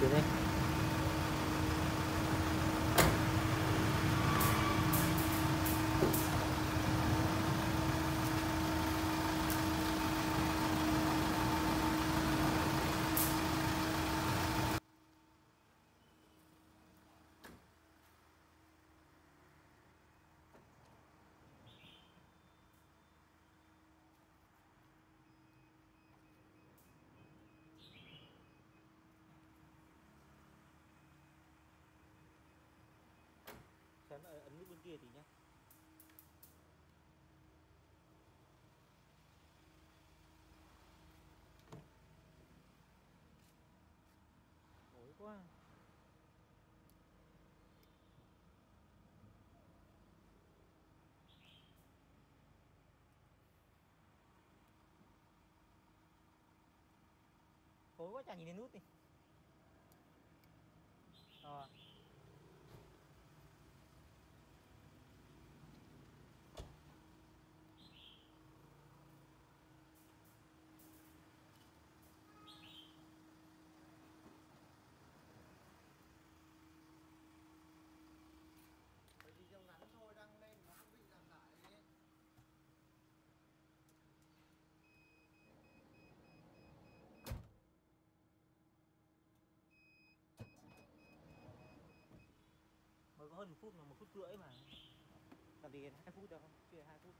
でね。Kia thì nhá. Ối quá. Tối quá chả nhìn đến nút đi. Hơn một phút mà một phút rưỡi mà. Làm gì hai phút đâu không? Chưa hai phút.